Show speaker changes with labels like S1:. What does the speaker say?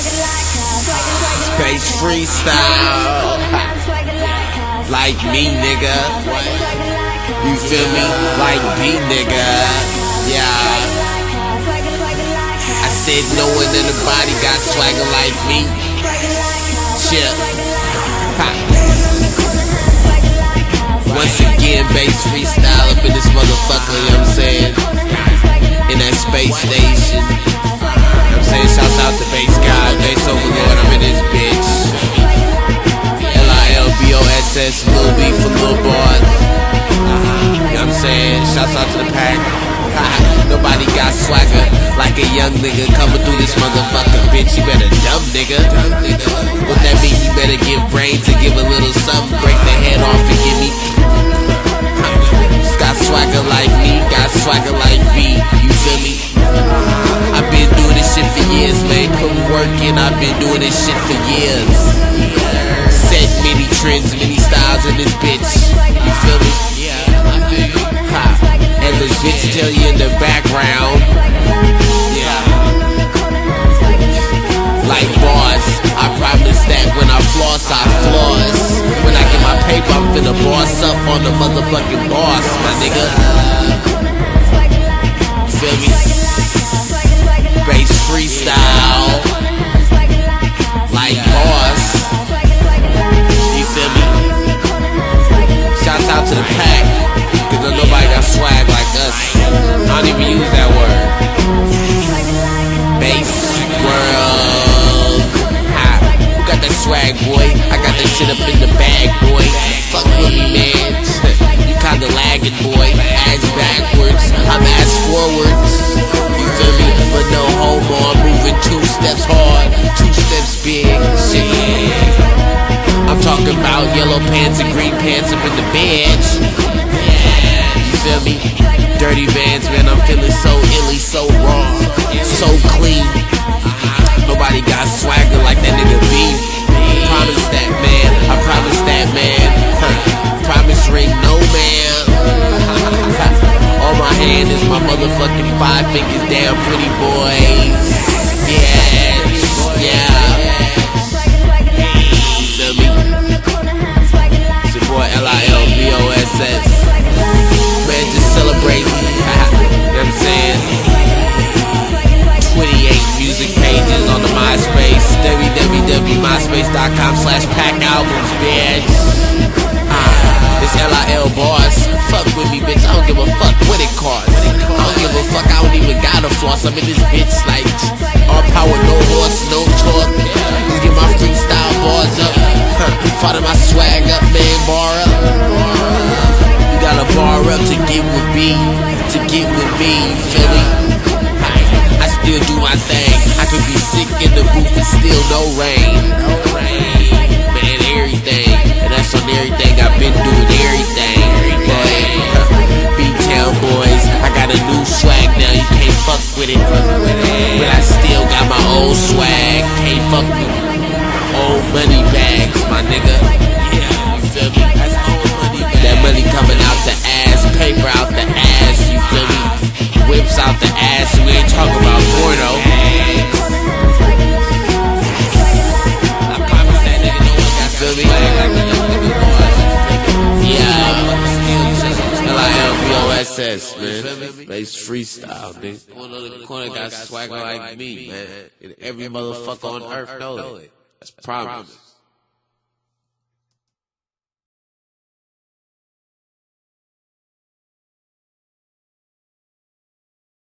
S1: Space freestyle. Like me, nigga. You feel me? Like me, nigga. Yeah. I said no one in the body got swagger like me. Chip. Once again, based freestyle up in this motherfucker, you know what I'm saying? In that space station. Saying? Shouts out to the pack. Nobody got swagger like a young nigga coming through this motherfucker, bitch. You better dumb nigga. What that mean? You better give brains and give a little something, break the head off and give me. Got swagger like me, got swagger like me. You feel me? I've been doing this shit for years, man. Put work in, I've been doing this shit for years. Set many trends, many styles in this bitch. You feel me? Tell you in the background. Yeah. Like boss, I promise that when I floss, I floss. When I get my paper, I'm finna boss up on the motherfucking boss, my nigga. Feel me? Based freestyle. Like boss. You feel me? Shouts out to the pack. Cause nobody got swag even use that word. Based world. Ha. Who got that swag, boy? I got that shit up in the bag, boy. Fuck with me, man. you kinda lagging, boy. Ass backwards. I'm ass forwards. You feel me? But no homo. I'm moving two steps hard, two steps big. Shit. I'm talking about yellow pants and green pants up in the bed. Feel? Dirty vans, man, I'm feeling so illy, so raw, so clean. Nobody got swagger like that nigga B. Promise that, man. I promise that, man. Promise ring, no man. On my hand is my motherfucking five fingers down, pretty boys. Yeah. www.myspace.com slash pack albums, bitch. Ah, it's L-I-L boss. Fuck with me, bitch. I don't give a fuck what it costs. I don't give a fuck. I don't even gotta floss. I'm in this bitch like all power, no horse, no talk. Get my freestyle bars up. Huh. Follow my swag up, man. Bar up. You gotta bar up to get with me. To get with me, you feel me? I still do my thing. I could be sick in the booth and still. No rain. It. L-I-L-B-O-S-S, man. Freestyle, nigga. One of the corner got swagger like me, man. And every motherfucker on earth know it. That's promise.